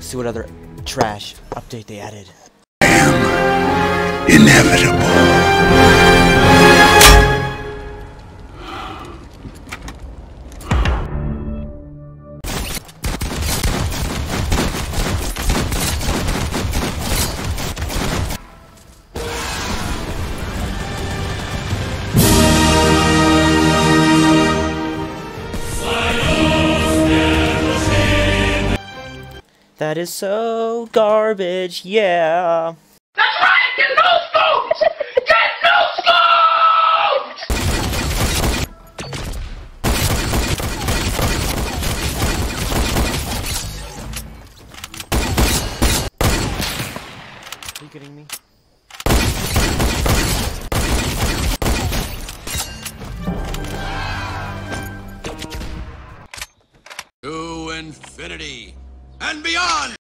see what other trash update they added. inevitable. That is so garbage, yeah. That's right! Get no scopes! Get no scopes! Are you kidding me? To infinity and beyond!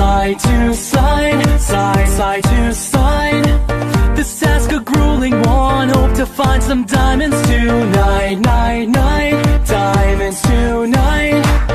Side to side, side, side to side. This task a grueling one, hope to find some diamonds tonight, night, night, diamonds tonight.